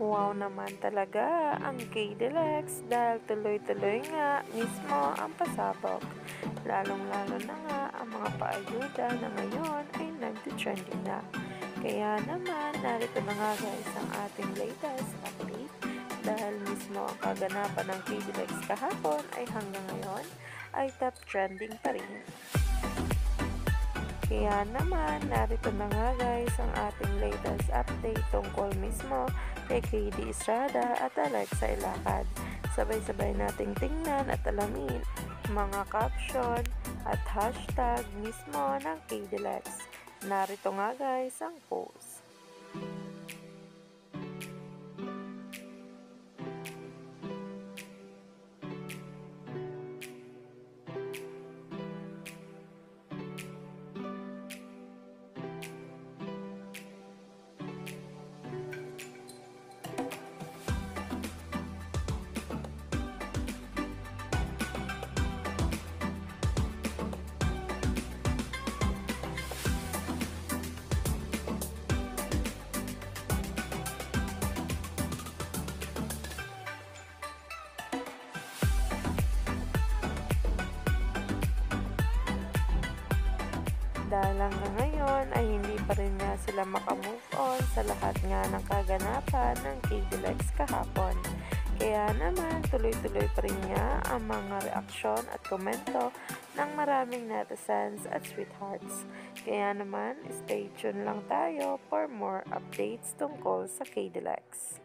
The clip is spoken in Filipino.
wow naman talaga ang K-Deluxe dahil tuloy-tuloy nga mismo ang pasabog. Lalong-lalo na nga ang mga paayuda na ngayon ay nagtitrending na. Kaya naman, narito na nga guys ang ating latest update dahil mismo ang kaganapan ng K-Deluxe kahapon ay hanggang ngayon ay top trending pa rin. Kaya naman, narito na nga guys ang ating latest update tungkol mismo kay KD Estrada at Alexa Ilacad. Sabay-sabay nating tingnan at alamin mga caption at hashtag mismo ng KDLX. Narito nga guys ang post. Dalang na ngayon ay hindi pa rin nga sila makamove on sa lahat nga ng kaganapan ng KB Lives kahapon. Kaya naman, tuloy-tuloy pa rin niya ang mga reaksyon at komento ng maraming netizens at sweethearts. Kaya naman, stay tuned lang tayo for more updates tungkol sa KDLX.